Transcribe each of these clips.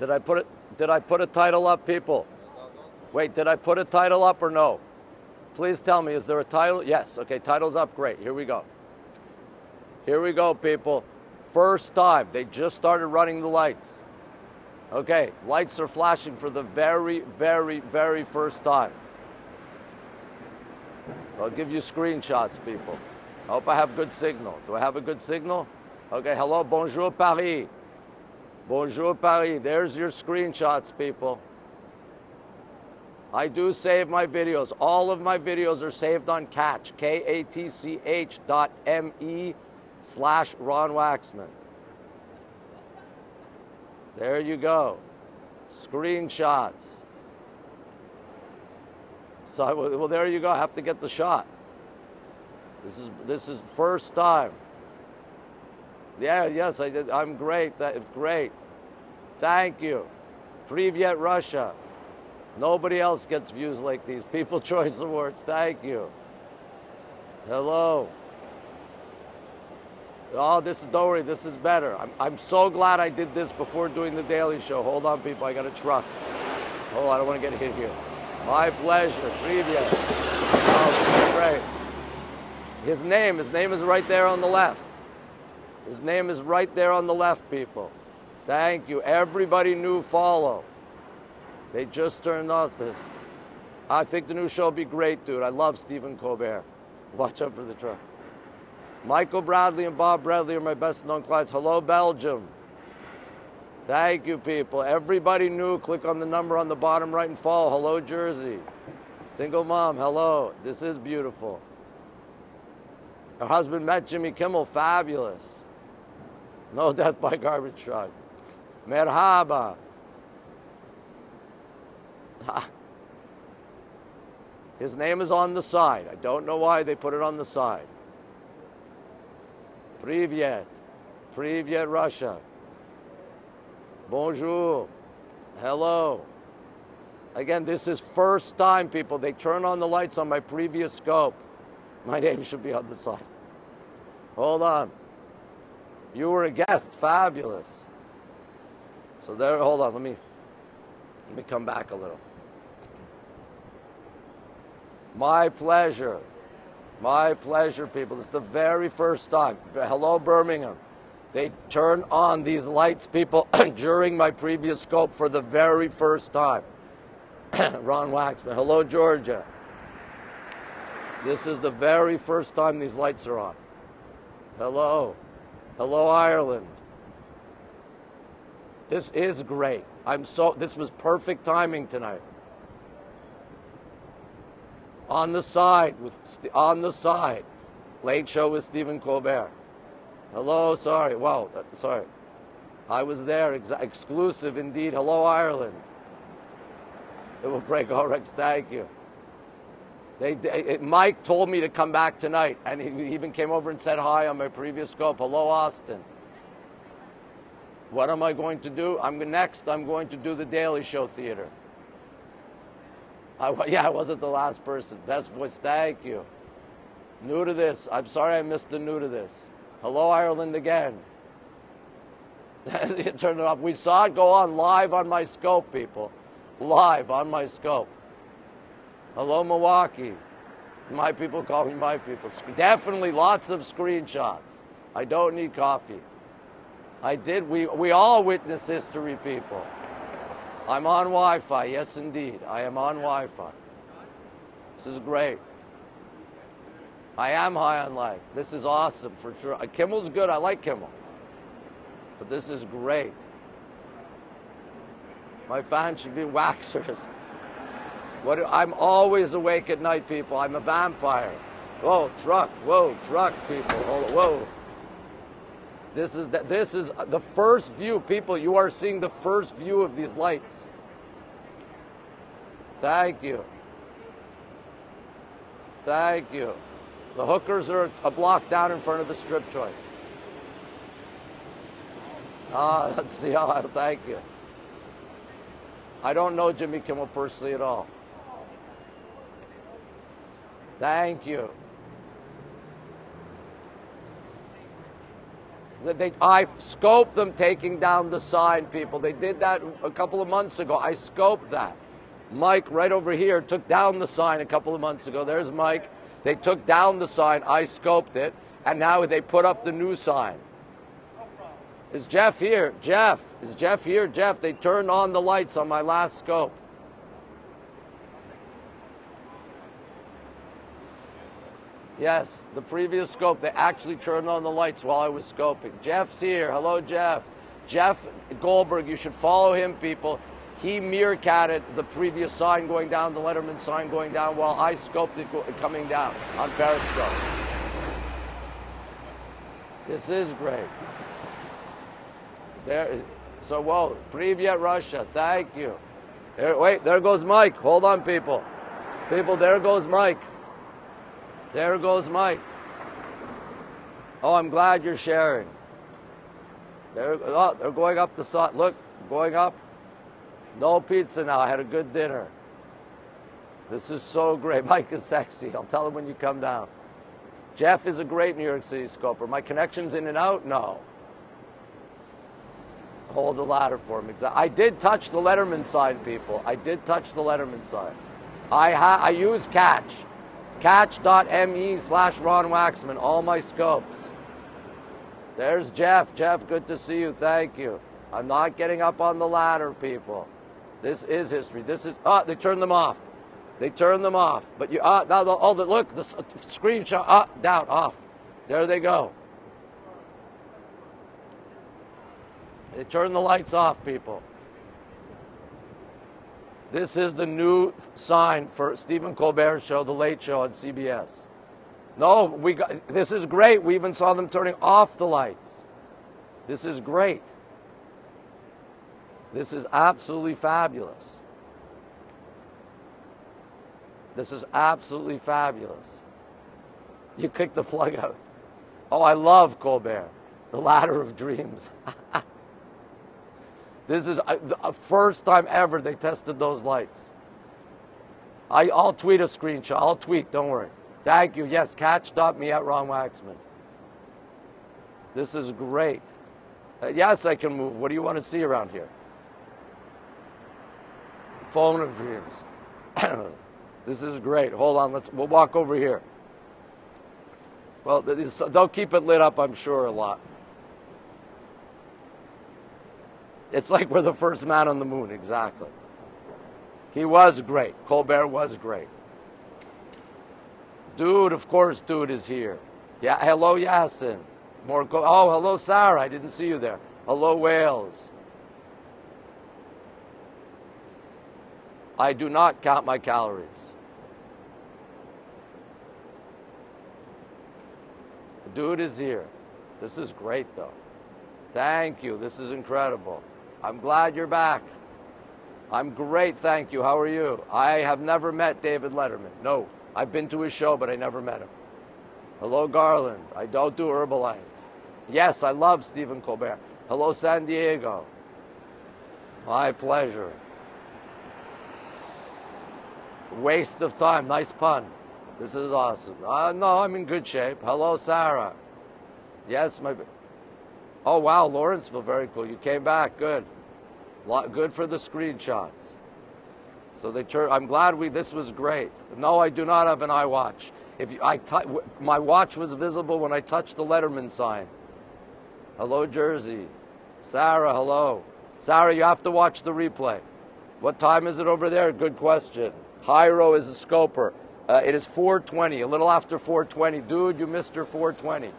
Did I put it? Did I put a title up, people? Wait, did I put a title up or no? Please tell me, is there a title? Yes. Okay, title's up. Great. Here we go. Here we go, people. First time. They just started running the lights. Okay, lights are flashing for the very, very, very first time. I'll give you screenshots, people. I hope I have good signal. Do I have a good signal? Okay, hello, bonjour Paris. Bonjour Paris. There's your screenshots, people. I do save my videos. All of my videos are saved on Katch, K-A-T-C-H dot M-E slash Ron Waxman. There you go. Screenshots. So, well, there you go. I have to get the shot. This is this is first time. Yeah, yes, I did. I'm great. That great. Thank you. Privyet Russia. Nobody else gets views like these. People Choice Awards. Thank you. Hello. Oh, this is, don't worry, this is better. I'm, I'm so glad I did this before doing the Daily Show. Hold on, people, I got a truck. Hold on, I don't want to get hit here. My pleasure. Privyet. Oh, great. His name, his name is right there on the left. His name is right there on the left, people. Thank you. Everybody new follow. They just turned off this. I think the new show will be great, dude. I love Stephen Colbert. Watch out for the truck. Michael Bradley and Bob Bradley are my best known clients. Hello, Belgium. Thank you, people. Everybody new, click on the number on the bottom right and follow. Hello, Jersey. Single mom, hello. This is beautiful. Her husband met Jimmy Kimmel, fabulous. No death by garbage truck. Merhaba. His name is on the side. I don't know why they put it on the side. Privyet. Privyet, Russia. Bonjour. Hello. Again, this is first time, people. They turn on the lights on my previous scope. My name should be on the side. Hold on. You were a guest. Fabulous. So there, hold on. Let me, let me come back a little. My pleasure. My pleasure, people. This is the very first time. Hello, Birmingham. They turn on these lights, people, during my previous scope for the very first time. Ron Waxman. Hello, Georgia. This is the very first time these lights are on. Hello. Hello, Ireland. This is great. I'm so, this was perfect timing tonight on the side with on the side. Late show with Stephen Colbert. Hello, sorry. Wow, uh, sorry. I was there, ex- exclusive indeed. Hello, Ireland. It will break all right. Thank you. They, they, Mike told me to come back tonight, and he even came over and said hi on my previous scope. Hello, Austin. What am I going to do? I'm next. I'm going to do the Daily Show theater. I, yeah, I wasn't the last person. Best voice, thank you. New to this. I'm sorry I missed the new to this. Hello, Ireland again. Turn it off. We saw it go on live on my scope, people. Live on my scope. Hello, Milwaukee. My people call me my people. Definitely lots of screenshots. I don't need coffee. I did. We, we all witness history, people. I'm on Wi Fi. Yes, indeed. I am on Wi Fi. This is great. I am high on life. This is awesome for sure. Uh, Kimmel's good. I like Kimmel. But this is great. My fans should be waxers. What do, I'm always awake at night, people. I'm a vampire. Whoa, truck. Whoa, truck, people. Whoa. This is the, this is the first view, people. You are seeing the first view of these lights. Thank you. Thank you. The hookers are a block down in front of the strip joint. Ah, let's see how. Thank you. I don't know Jimmy Kimmel personally at all. Thank you. They, I scoped them taking down the sign, people. They did that a couple of months ago. I scoped that. Mike, right over here, took down the sign a couple of months ago. There's Mike. They took down the sign. I scoped it. And now they put up the new sign. Is Jeff here? Jeff. Is Jeff here? Jeff, they turned on the lights on my last scope. Yes, the previous scope, they actually turned on the lights while I was scoping. Jeff's here. Hello, Jeff. Jeff Goldberg, you should follow him, people. He meerkatted the previous sign going down, the Letterman sign going down, while I scoped it coming down on Periscope. This is great. There, so well, Privyet Russia, thank you. There, wait, there goes Mike. Hold on, people. People, there goes Mike. There goes Mike. Oh, I'm glad you're sharing. They're, oh, they're going up the side. Look, going up. No pizza now. I had a good dinner. This is so great. Mike is sexy. I'll tell him when you come down. Jeff is a great New York City scoper. My connection's in and out? No. Hold the ladder for me. I did touch the Letterman sign, people. I did touch the Letterman sign. I, ha- I use Katch. Katch.me slash Ron Waxman, all my scopes. There's Jeff. Jeff, good to see you. Thank you. I'm not getting up on the ladder, people. This is history. This is, oh, they turned them off. They turned them off. But you, ah, now, the, oh, the, look, the screenshot, ah, down, off. There they go. They turned the lights off, people. This is the new sign for Stephen Colbert's show, The Late Show on CBS. No, we got, this is great. We even saw them turning off the lights. This is great. This is absolutely fabulous. This is absolutely fabulous. You kick the plug out. Oh, I love Colbert, the ladder of dreams. This is the first time ever they tested those lights. I, will tweet a screenshot. I'll tweet, don't worry. Thank you. Yes, katch.me at Ron Waxman. This is great. Uh, yes, I can move. What do you want to see around here? Phone of dreams. this is great. Hold on. Let's. We'll walk over here. Well, they'll keep it lit up, I'm sure, a lot. It's like we're the first man on the moon, exactly. He was great. Colbert was great. Dude, of course, dude is here. Yeah, hello, Yasin. More. Co- oh, hello, Sarah. I didn't see you there. Hello, Wales. I do not count my calories. dude is here. This is great, though. Thank you. This is incredible. I'm glad you're back. I'm great, thank you. How are you? I have never met David Letterman. No, I've been to his show, but I never met him. Hello, Garland. I don't do Herbalife. Yes, I love Stephen Colbert. Hello, San Diego. My pleasure. Waste of time. Nice pun. This is awesome. Uh, no, I'm in good shape. Hello, Sarah. Yes, my. Oh, wow, Lawrenceville, very cool. You came back, good. Good for the screenshots. So they turn. I'm glad we. This was great. No, I do not have an iWatch. If you, I t- my watch was visible when I touched the Letterman sign. Hello, Jersey. Sarah, hello. Sarah, you have to watch the replay. What time is it over there? Good question. Hyro is a scoper. Uh, it is 4:20, a little after 4:20. Dude, you missed your 4:20.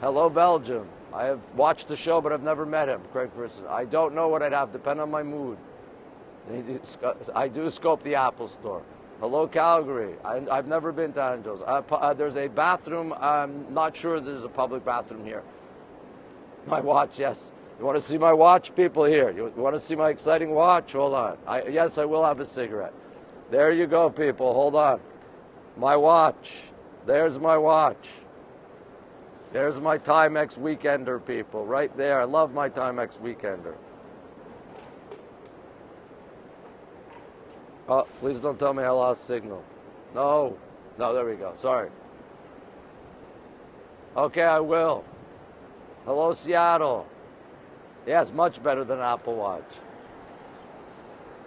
Hello, Belgium. I have watched the show, but I've never met him, Craig Ferguson. I don't know what I'd have, depend on my mood. I do scope the Apple Store. Hello, Calgary. I, have never been to Angels. Uh, uh, there's a bathroom. I'm not sure there's a public bathroom here. My watch, yes. You want to see my watch, people here? You, you want to see my exciting watch? Hold on. I, yes, I will have a cigarette. There you go, people. Hold on. My watch. There's my watch. There's my Timex Weekender, people, right there. I love my Timex Weekender. Oh, please don't tell me I lost signal. No. No, there we go. Sorry. Okay, I will. Hello, Seattle. Yes, much better than Apple Watch.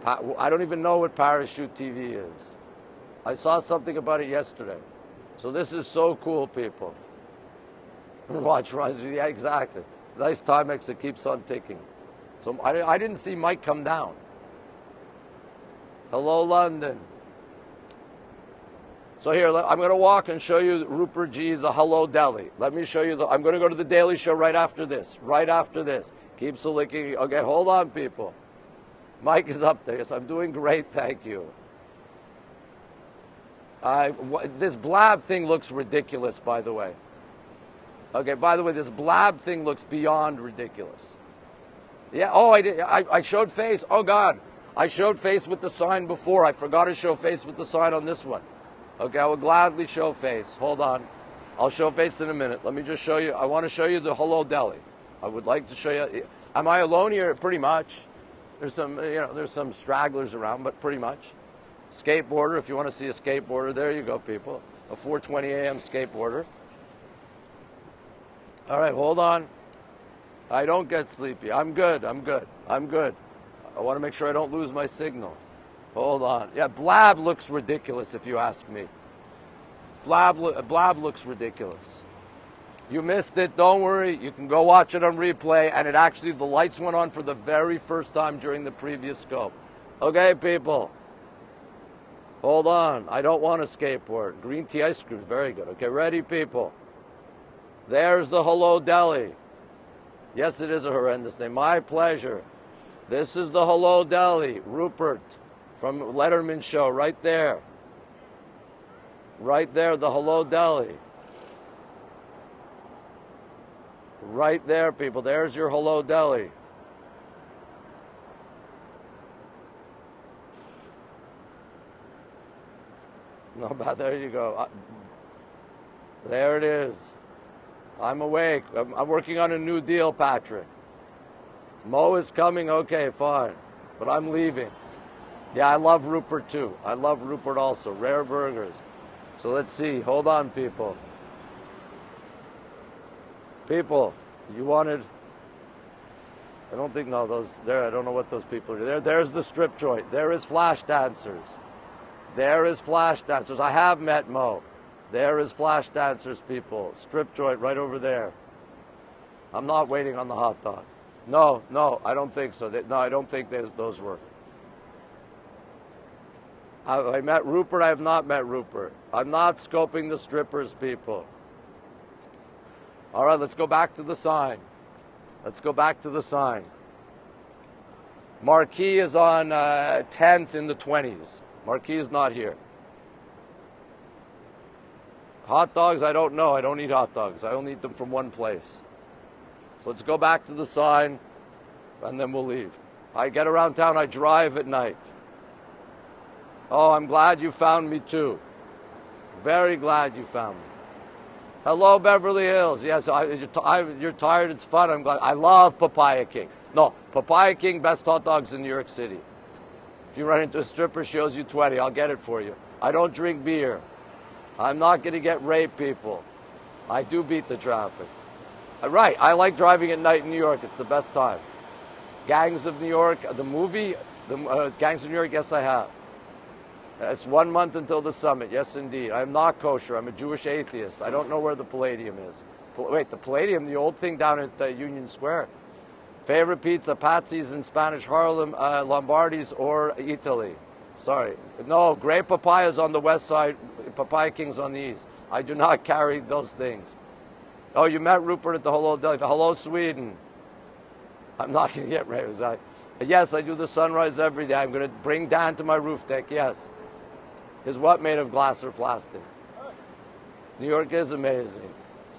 I don't even know what Parachute TV is. I saw something about it yesterday. So this is so cool, people. Watch runs. Yeah, exactly. Nice Timex that keeps on ticking. So I, I didn't see Mike come down. Hello, London. So here, I'm going to walk and show you Rupert Jee's The Hello Deli. Let me show you the. I'm going to go to the Daily Show right after this. Right after this. Keep licking. Okay, hold on, people. Mike is up there. Yes, I'm doing great. Thank you. Uh, this blab thing looks ridiculous, by the way. Okay, by the way, this blab thing looks beyond ridiculous. Yeah, oh, I did. I, I showed face. Oh, God. I showed face with the sign before. I forgot to show face with the sign on this one. Okay, I will gladly show face. Hold on. I'll show face in a minute. Let me just show you. I want to show you the Hello Deli. I would like to show you. Eh, am I alone here? Pretty much. There's some, you know, there's some stragglers around, but pretty much. Skateboarder, if you want to see a skateboarder, there you go, people. A 4:20 a.m. skateboarder. All right, hold on. I don't get sleepy. I'm good. I'm good. I'm good. I want to make sure I don't lose my signal. Hold on. Yeah, Blab looks ridiculous if you ask me. Blab, Blab looks ridiculous. You missed it, don't worry. You can go watch it on replay. And it actually, the lights went on for the very first time during the previous scope. Okay, people. Hold on. I don't want a skateboard. Green tea ice cream, very good. Okay, ready, people. There's the Hello Deli. Yes, it is a horrendous name. My pleasure. This is the Hello Deli. Rupert from Letterman show right there. Right there, the Hello Deli. Right there, people. There's your Hello Deli. No, but there you go. There it is. I'm awake. I'm, I'm working on a new deal, Patrick. Mo is coming. Okay, fine. But I'm leaving. Yeah, I love Rupert too. I love Rupert also. Rare burgers. So let's see. Hold on, people. People, you wanted. I don't think no those there. I don't know what those people are. There, there's the strip joint. There is flash dancers. There is flash dancers. I have met Mo. There is flash dancers, people. Strip joint right over there. I'm not waiting on the hot dog. No, no, I don't think so. No, I don't think those were. I met Rupert. I have not met Rupert. I'm not scoping the strippers, people. All right, let's go back to the sign. Let's go back to the sign. Marquee is on uh, 10th in the 20s. Marquee is not here. Hot dogs, I don't know. I don't eat hot dogs. I only eat them from one place. So let's go back to the sign and then we'll leave. I get around town, I drive at night. Oh, I'm glad you found me too. Very glad you found me. Hello, Beverly Hills. Yes, I, you're, t- I, you're tired. It's fun. I'm glad. I love Papaya King. No, Papaya King, best hot dogs in New York City. If you run into a stripper, she owes you 20. I'll get it for you. I don't drink beer. I'm not going to get raped, people. I do beat the traffic. Uh, right, I like driving at night in New York. It's the best time. Gangs of New York, the movie, the uh, Gangs of New York, yes, I have. It's one month until the summit. Yes, indeed. I'm not kosher. I'm a Jewish atheist. I don't know where the Palladium is. Wait, the Palladium, the old thing down at uh, Union Square. Favorite pizza, Patsy's in Spanish Harlem, uh, Lombardi's, or Italy. Sorry. No, Gray's Papaya's on the west side, Papaya King's on the east. I do not carry those things. Oh, you met Rupert at the Hello. Hello, Sweden. I'm not going to get ready. Yes, I do the sunrise every day. I'm going to bring Dan to my roof deck. Yes is what made of glass or plastic? New York is amazing.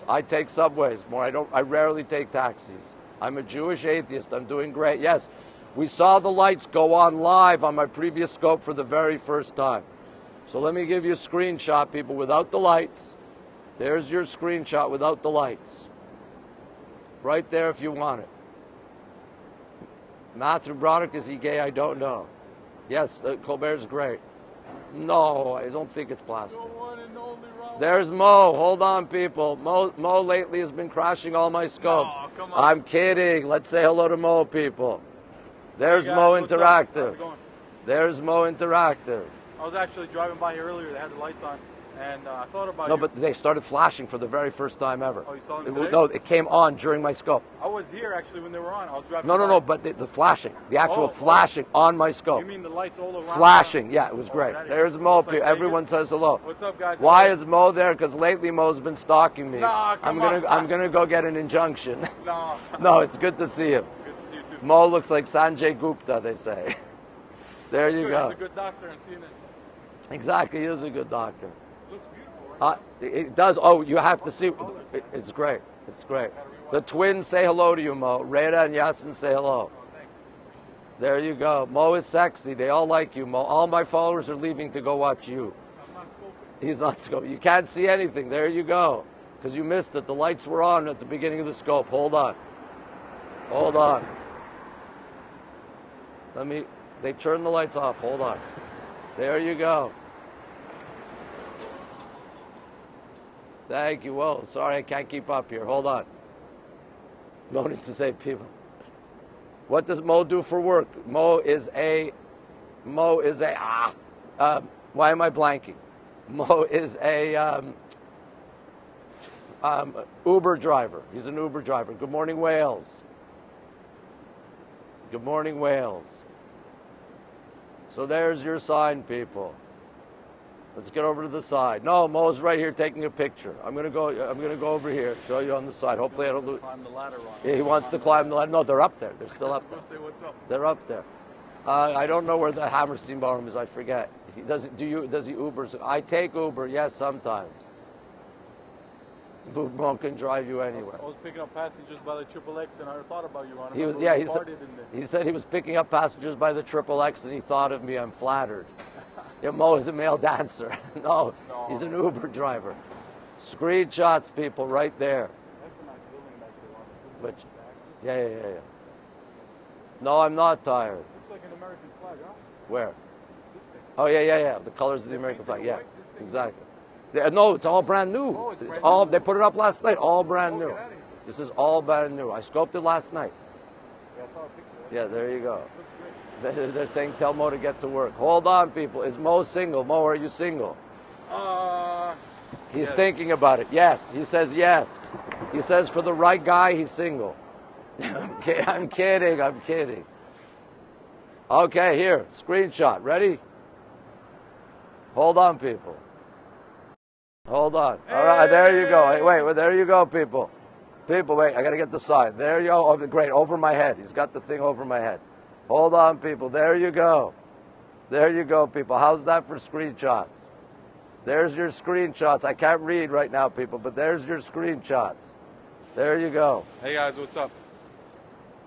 I take subways more. I don't. I rarely take taxis. I'm a Jewish atheist. I'm doing great. Yes, we saw the lights go on live on my previous scope for the very first time. So let me give you a screenshot, people, without the lights. There's your screenshot without the lights. Right there if you want it. Matthew Broderick, is he gay? I don't know. Yes, uh, Colbert's great. No, I don't think it's plastic. one and only Ron. There's Mo. Hold on, people. Mo, Mo lately has been crashing all my scopes. No. I'm kidding. Let's say hello to Mo, people. There's Hey, guys, Moe Interactive. it going? There's Moe Interactive. I was actually driving by here earlier. They had the lights on, and uh, I thought about No, but they started flashing for the very first time ever. Oh, you saw them It- No, it came on during my scope. I was here actually when they were on. I was driving. No, no, by. no, but the, the flashing, the actual Oh, oh. flashing on my scope. You mean the lights all around? Flashing, yeah, it was Oh, great. There's Mo. looks like. Everyone says hello. What's up, guys? Why is Mo there? Because lately Mo's been stalking me. Nah, I'm gonna, on. I'm gonna go get an injunction. No. no, it's good to see him. Mo looks like Sanjay Gupta, they say. there you go. He's a good doctor it. Exactly, he is a good doctor. Looks beautiful, right? Uh, it it does. Oh, you have to see. It's great. It's great. The twins say hello to you, Mo. Rada and Yasin say hello. Oh. There you go. Mo is sexy. They all like you, Mo. All my followers are leaving to go watch you. I'm not scoping. He's not scope. You can't see anything. There you go. Because you missed it. The lights were on at the beginning of the scope. Hold on. Hold on. Let me. They turned the lights off. Hold on. There you go. Thank you. Whoa, sorry, I can't keep up here. Hold on. Mo needs to say people. What does Mo do for work? Mo is a. Mo is a. Ah. Um, why am I blanking? Mo is a um, um, Uber driver. He's an Uber driver. Good morning, Wales. Good morning, Wales. So there's your sign, people. Let's get over to the side. No, Mo's right here taking a picture. I'm gonna go. I'm gonna go over here. Show you on the side. Hopefully, I don't lose. Climb the ladder on. Yeah, he wants to climb the ladder. No, they're up there. They're still up there. Say what's up. They're up there. Uh, I don't know where the Hammerstein ballroom is. I forget. He does it, do you? Does he Uber? I take Uber. Yes, sometimes. Mo can drive you I was, anywhere. I was picking up passengers by the Triple X, and I thought about you. I He was. Yeah, he said. He said he was picking up passengers by the Triple X, and he thought of me. I'm flattered. Yeah, Mo is a male dancer. no, No. he's an Uber driver. Screenshots, people, right there. That's a nice building back there. Which? Yeah, yeah, yeah, yeah. No, I'm not tired. Looks like an American flag, huh? Where? This thing. Oh yeah, yeah, yeah. The colors of the American flag. Yeah, white, this thing? exactly. Yeah, no, it's all brand new. Oh, it's brand all new? they put it up last night. All brand Oh, new. get outta here. This is all brand new. I scoped it last night. Yeah, I saw a picture. Yeah, there you go. They're they're saying tell Mo to get to work. Hold on, people. Is Mo single? Mo, are you single? Uh, He's Yes. thinking about it. Yes, he says yes. He says for the right guy, he's single. I'm, ki- I'm kidding. I'm kidding. Okay, here, screenshot. Ready? Hold on, people. Hold on. All right, there you go. Hey, wait, wait, there you go, people. People, wait, I got to get the sign. There you go. Oh, great, over my head. He's got the thing over my head. Hold on, people. There you go. There you go, people. How's that for screenshots? There's your screenshots. I can't read right now, people, but there's your screenshots. There you go. hey guys, what's up?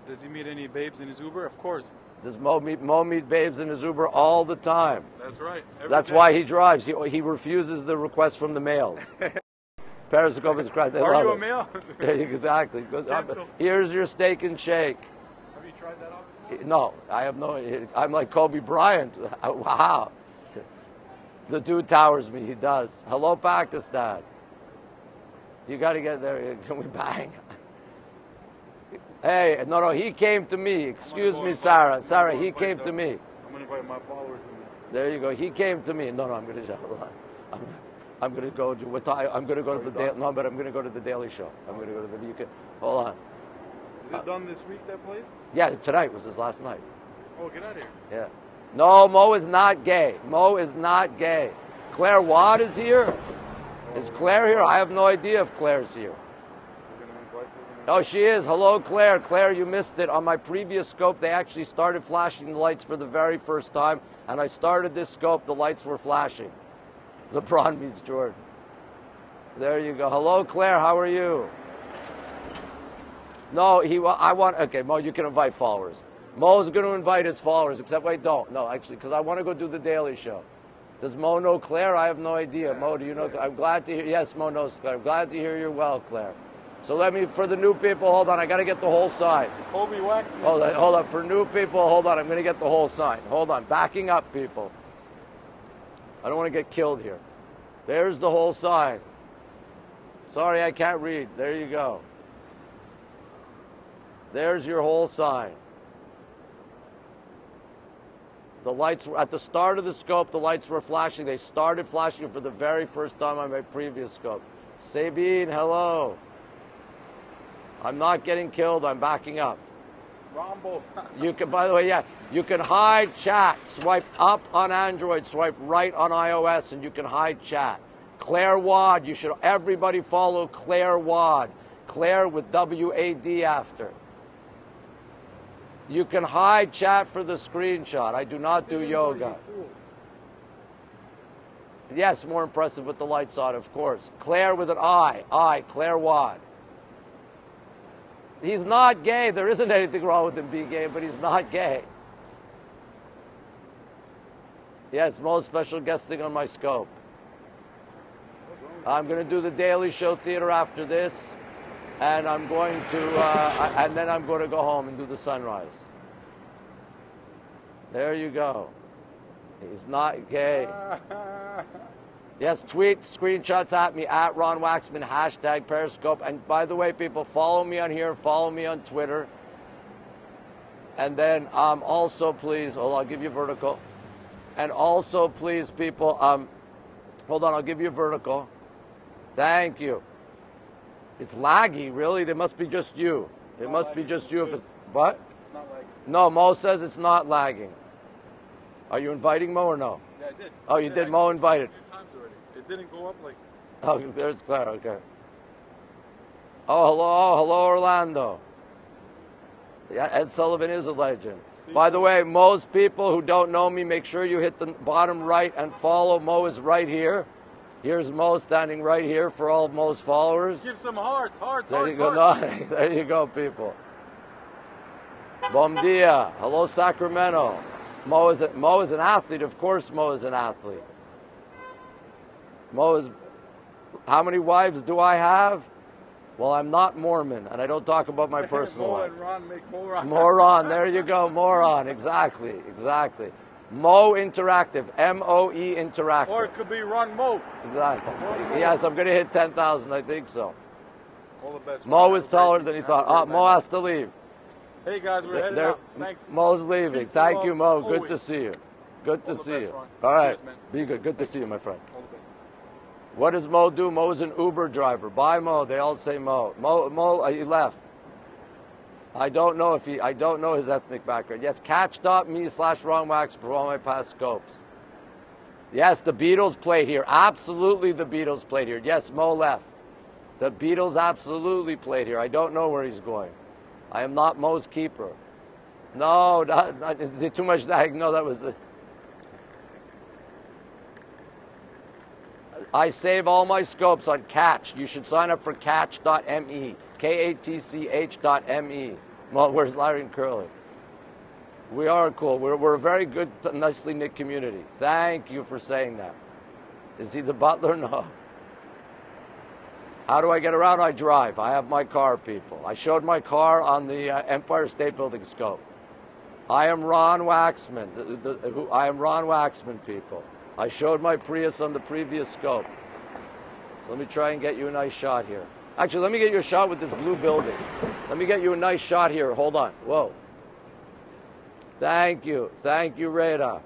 Does he meet any babes in his Uber? Of course. Does Mo meet, babes in his Uber all the time? That's right. Every That's day. why he drives. He, he refuses the request from the males. Periscope is correct. They Are love you a male? Yeah, exactly. Uh, Cancel. Here's your steak and shake. Have you tried that out? No, I have no. I'm like Kobe Bryant. Wow. The dude towers me. He does. Hello, Pakistan. You got to get there. Can we bang? Hey, no, no. He came to me. Excuse me, Sarah. Sarah, he came to me. I'm gonna invite my followers in there. There you go. He came to me. No, no. I'm. Hold on. I'm, I'm gonna go. To, what time? I'm gonna go to the daily. No, but I'm gonna go to the Daily Show. I'm gonna go to the. You can, hold on. Is it done this week? That place? Yeah, tonight was his last night. Oh, get out of here. Yeah. No, Mo is not gay. Mo is not gay. Claire Wad is here. Is Claire here? I have no idea if Claire's here. We're gonna invite them. Oh, she is. Hello, Claire. Claire, you missed it. On my previous scope, they actually started flashing the lights for the very first time. And I started this scope, the lights were flashing. LeBron meets Jordan. There you go. Hello, Claire. How are you? No, he. I want. Okay, Mo, you can invite followers. Mo's going to invite his followers, except wait, don't. No, actually, because I want to go do the Daily Show. Does Mo know Claire? I have no idea. Mo, do you know? I'm glad to hear. Yes, Mo knows Claire. I'm glad to hear you're well, Claire. So let me, for the new people, hold on. I got to get the whole sign. Kobe Waxman. Hold on, hold on. For new people, hold on. I'm going to get the whole sign. Hold on. Backing up, people. I don't want to get killed here. There's the whole sign. Sorry, I can't read. There you go. There's your whole sign. The lights were at the start of the scope, the lights were flashing. They started flashing for the very first time on my previous scope. Sabine, hello. I'm not getting killed, I'm backing up. Rombo. You can, by the way, yeah, you can hide chat. Swipe up on Android, swipe right on iOS, and you can hide chat. Claire Wad, you should everybody follow Claire Wad. Claire with W A D after. You can hide chat for the screenshot. I do not do yoga. Yes, more impressive with the lights on, of course. Claire with an I. I, Claire Wad. He's not gay. There isn't anything wrong with him being gay, but he's not gay. Yes, most special guesting on my scope. I'm going to do the Daily Show Theater after this, and I'm going to, uh, and then I'm going to go home and do the sunrise. There you go. He's not gay. Yes, tweet screenshots at me at Ron Waxman, hashtag Periscope. And by the way, people, follow me on here, follow me on Twitter. And then um, also, please, hold on, I'll give you vertical. And also, please, people, um, hold on, I'll give you vertical. Thank you. It's laggy, really? They must be just you. It must be just it's you if it's. What? It's not like. No, Mo says it's not lagging. Are you inviting Mo or no? Yeah, I did. Oh, I you did. I Mo it invited. A few times already. It didn't go up like. Oh, there's Claire. Okay. Oh, hello, oh, hello, Orlando. Yeah, Ed Sullivan is a legend. By the way, most people who don't know me, make sure you hit the bottom right and follow. Mo is right here. Here's Mo standing right here for all of Mo's followers. Give some hearts, hearts, There you go. hearts. No, there you go, people. Bom dia. Hello, Sacramento. Mo is, a, Mo is an athlete. Of course, Mo is an athlete. Mo is. How many wives do I have? Well, I'm not Mormon, and I don't talk about my personal Mo life. and Ron make moron. Moron. There you go. Moron. Exactly. Exactly. Moe Interactive. M O E Interactive. Or it could be Ron Mo. exactly. Yes, I'm going to hit 10,000. I think so. All the best. Mo is Have a great taller than he thought. Great Mo has to leave. Hey guys, we're heading There- out. Thanks. Mo's leaving. Thank you, Mo. Good to see you. Good to All see you. All right. Cheers. Be good. Good to see you, my friend. What does Mo do? Mo's an Uber driver. Bye, Mo. They all say Mo. Mo, Mo, uh, he left. I don't know if he. I don't know his ethnic background. Yes, katch.me slash Ron Wax for all my past scopes. Yes, the Beatles played here. Absolutely, the Beatles played here. Yes, Mo left. The Beatles absolutely played here. I don't know where he's going. I am not Mo's keeper. No, not, not, too much. No, that was. The, I save all my scopes on Katch. You should sign up for Katch.me. K A T C H dot M E. Well, where's Larry and Curly? We are cool. We're, we're a very good, nicely knit community. Thank you for saying that. Is he the butler? No. How do I get around? I drive. I have my car, people. I showed my car on the uh, Empire State Building scope. I am Ron Waxman. The, the, who, I am Ron Waxman, people. I showed my Prius on the previous scope. So let me try and get you a nice shot here. Actually, let me get you a shot with this blue building. Let me get you a nice shot here. Hold on. Whoa. Thank you. Thank you, Rada.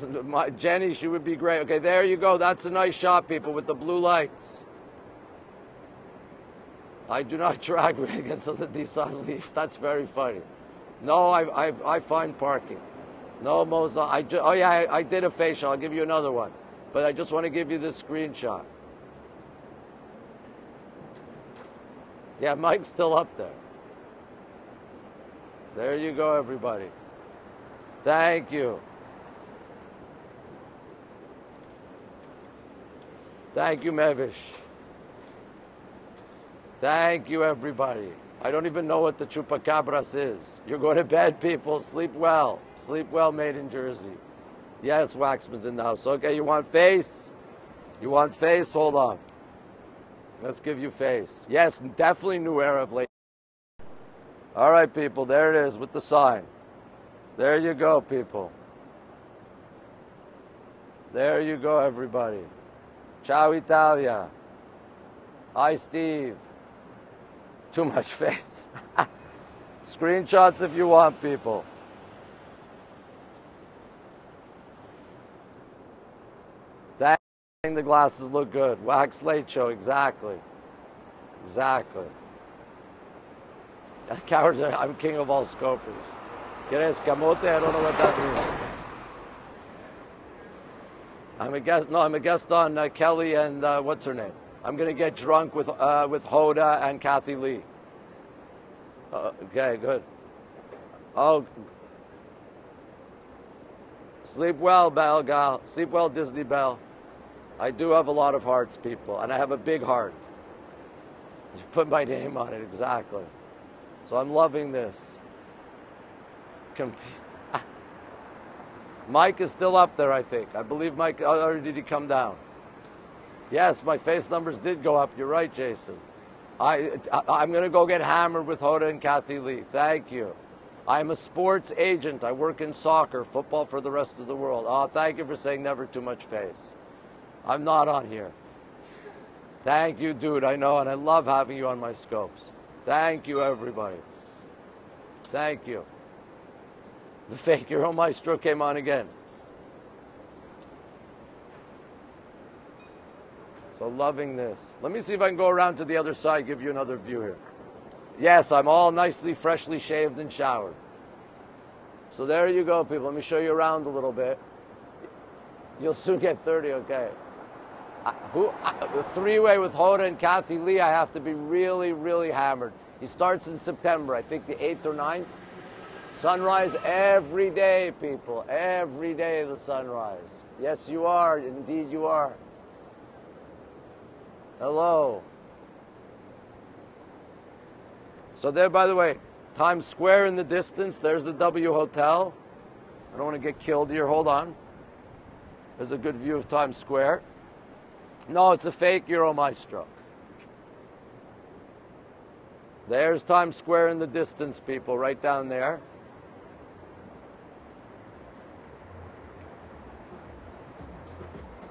My, Jenny, she would be great. Okay, there you go. That's a nice shot, people, with the blue lights. I do not drag against the Nissan Leaf. That's very funny. No, I, I, I find parking. No, Mo's. I ju- oh, yeah, I, I did a facial. I'll give you another one. But I just want to give you this screenshot. Yeah, Mike's still up there. There you go, everybody. Thank you. Thank you, Mevish. Thank you, everybody. I don't even know what the chupacabras is. You're going to bed, people. Sleep well. Sleep well, made in Jersey. Yes, Waxman's in the house. Okay, you want face? You want face? Hold on. Let's give you face. Yes, definitely new era of late. All right, people, there it is with the sign. There you go, people. There you go, everybody. Ciao, Italia. Hi, Steve. Too much face. Screenshots if you want, people. That the glasses look good. Wax late show, exactly. Exactly. Cowards, I'm king of all scopers. ¿Quieres camote? I don't know what that means. I'm a guest. No, I'm a guest on uh, Kelly and uh, what's her name. I'm gonna get drunk with uh, with Hoda and Kathie Lee. Uh, okay, good. Oh, sleep well, Bell gal. Sleep well, Disney Bell. I do have a lot of hearts, people, and I have a big heart. You put my name on it exactly. So I'm loving this. Com- Mike is still up there, I think. I believe Mike, or did he come down? Yes, my face numbers did go up. You're right, Jason. I, I, am going to go get hammered with Hoda and Kathie Lee. Thank you. I'm a sports agent. I work in soccer, football for the rest of the world. Oh, thank you for saying never too much face. I'm not on here. Thank you, dude. I know, and I love having you on my scopes. Thank you, everybody. Thank you. The fake Euro Maestro came on again. So loving this. Let me see if I can go around to the other side, give you another view here. Yes, I'm all nicely, freshly shaved and showered. So there you go, people. Let me show you around a little bit. You'll soon get 30, okay? I, who, I, the three-way with Hoda and Kathie Lee, I have to be really, really hammered. He starts in September, I think the 8th or 9th. Sunrise every day, people. Every day the sunrise. Yes, you are. Indeed, you are. Hello. So there, by the way, Times Square in the distance. There's the W Hotel. I don't want to get killed here. Hold on. There's a good view of Times Square. No, it's a fake Euro Maestro. There's Times Square in the distance, people, right down there.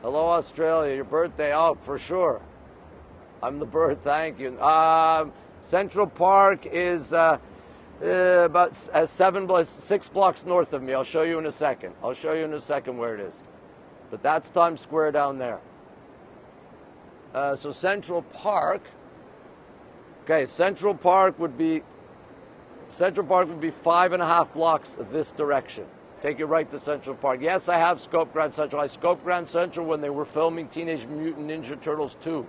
Hello, Australia. Your birthday? Oh, for sure. I'm the bird. Thank you. Um, Central Park is uh, uh, about uh, seven, six blocks north of me. I'll show you in a second. I'll show you in a second where it is. But that's Times Square down there. Uh, so Central Park. Okay, Central Park would be Central Park would be five and a half blocks this direction. Take you right to Central Park. Yes, I have scoped Grand Central. I scoped Grand Central when they were filming Teenage Mutant Ninja Turtles 2.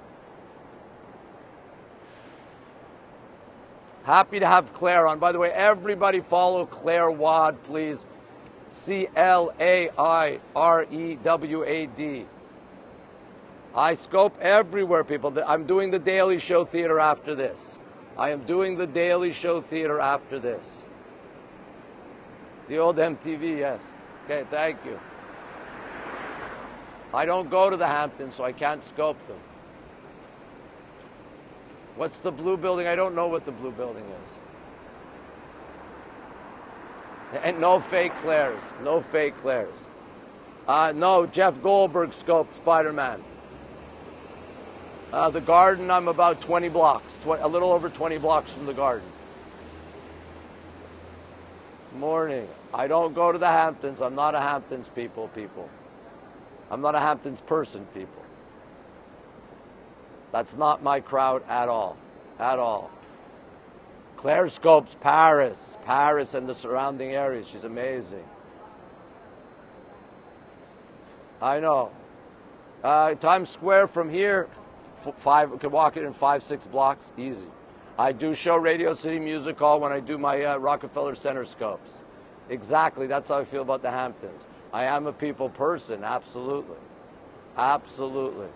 Happy to have Claire on. By the way, everybody follow Claire Wad, please. C L A I R E W A D. I scope everywhere, people. I'm doing the Daily Show Theater after this. I am doing the Daily Show Theater after this. The old MTV, yes. Okay, thank you. I don't go to the Hamptons, so I can't scope them. What's the blue building? I don't know what the blue building is. And no fake Claires. No fake Claires. Uh, no, Jeff Goldberg scoped Spider Man. Uh, the garden, I'm about 20 blocks, tw- a little over 20 blocks from the garden. Morning. I don't go to the Hamptons. I'm not a Hamptons people, people. I'm not a Hamptons person, people. That's not my crowd at all. At all. Claire Scopes, Paris. Paris and the surrounding areas. She's amazing. I know. Uh, Times Square from here, five, can walk it in five, six blocks, easy. I do show Radio City Music Hall when I do my uh, Rockefeller Center scopes. Exactly, that's how I feel about the Hamptons. I am a people person, absolutely. Absolutely.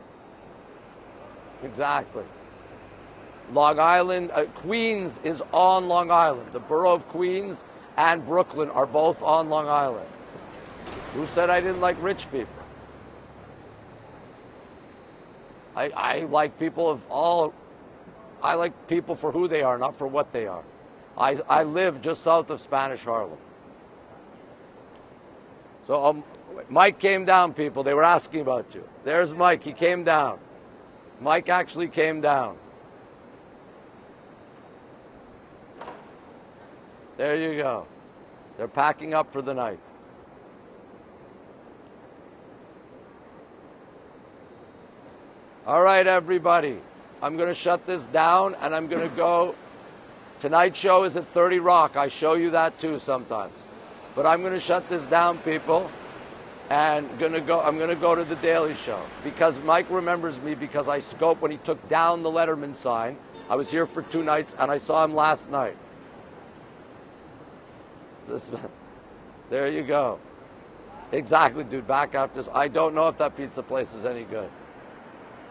Exactly. Long Island, uh, Queens is on Long Island. The borough of Queens and Brooklyn are both on Long Island. Who said I didn't like rich people? I, I like people of all, I like people for who they are, not for what they are. I, I live just south of Spanish Harlem. So um, Mike came down, people. They were asking about you. There's Mike. He came down. Mike actually came down. There you go. They're packing up for the night. All right, everybody. I'm going to shut this down and I'm going to go. Tonight's show is at 30 Rock. I show you that too sometimes. But I'm going to shut this down, people, and gonna go. I'm going to go to the Daily Show because Mike remembers me because I scoped when he took down the Letterman sign. I was here for two nights and I saw him last night. This, there you go. Exactly, dude. Back after this. I don't know if that pizza place is any good.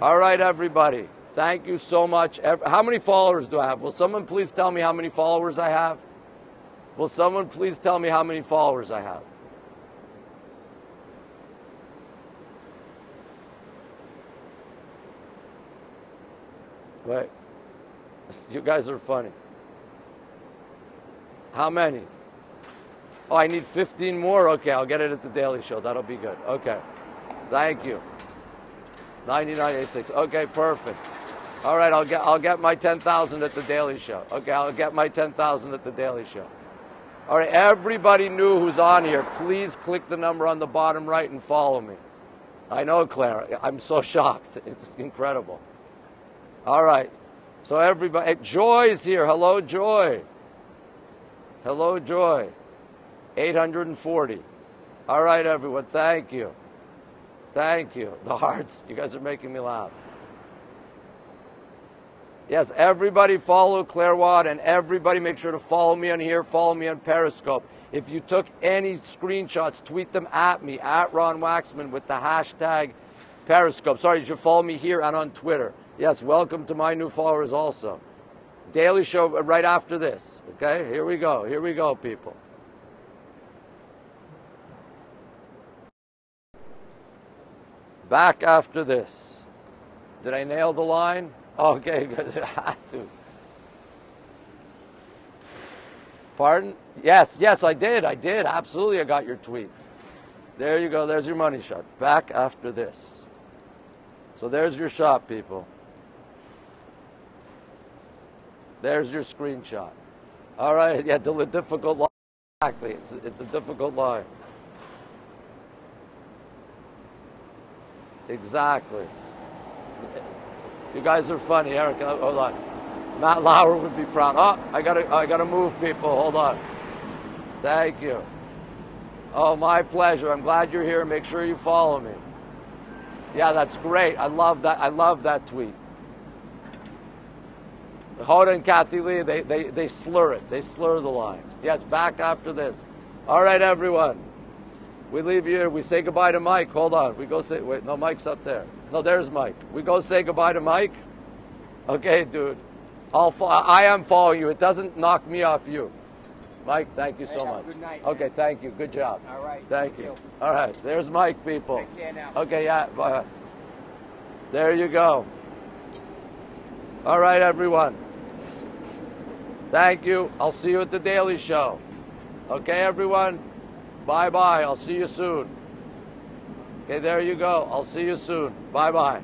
All right, everybody. Thank you so much. How many followers do I have? Will someone please tell me how many followers I have? Will someone please tell me how many followers I have? Wait. You guys are funny. How many? Oh, I need 15 more? Okay, I'll get it at the Daily Show. That'll be good. Okay. Thank you. 9986. Okay, perfect. All right, I'll get I'll get my 10,000 at the Daily Show. Okay, I'll get my 10,000 at the Daily Show. All right, everybody knew who's on here. Please click the number on the bottom right and follow me. I know, Claire. I'm so shocked. It's incredible. All right. So everybody, eh, Joy is here. Hello, Joy. Hello, Joy. 840. All right, everyone. Thank you. Thank you. The hearts. You guys are making me laugh. Yes, everybody follow Claire Wad and everybody make sure to follow me on here, follow me on Periscope. If you took any screenshots, tweet them at me, at Ron Waxman with the hashtag Periscope. Sorry, you should follow me here and on Twitter. Yes, welcome to my new followers also. Daily show uh, right after this. Okay, here we go. Here we go, people. Back after this. Did I nail the line? Okay, good. I had to. Pardon? Yes, yes, I did. I did. Absolutely, I got your tweet. There you go. There's your money shot. Back after this. So there's your shot, people. There's your screenshot. All right, yeah, the difficult line. Exactly. It's, it's a difficult line. Exactly. You guys are funny, Eric. Uh, hold on. Matt Lauer would be proud. Oh, I gotta, I gotta move people. Hold on. Thank you. Oh, my pleasure. I'm glad you're here. Make sure you follow me. Yeah, that's great. I love that. I love that tweet. Hoda and Kathie Lee, they, they, they slur it. They slur the line. Yes, back after this. All right, everyone. We leave here. We say goodbye to Mike. Hold on. We go say, wait, no, Mike's up there. No, there's Mike. We go say goodbye to Mike. Okay, dude. I'll fo- I am following you. It doesn't knock me off you. Mike, thank you so much. Good night. Okay, man. thank you. Good job. All right. Thank, Thank you. you. All right, there's Mike, people. Take care now. Okay, yeah. Uh, there you go. All right, everyone. Thank you. I'll see you at the Daily Show. Okay, everyone? Bye bye. I'll see you soon. Okay, there you go. I'll see you soon. Bye bye.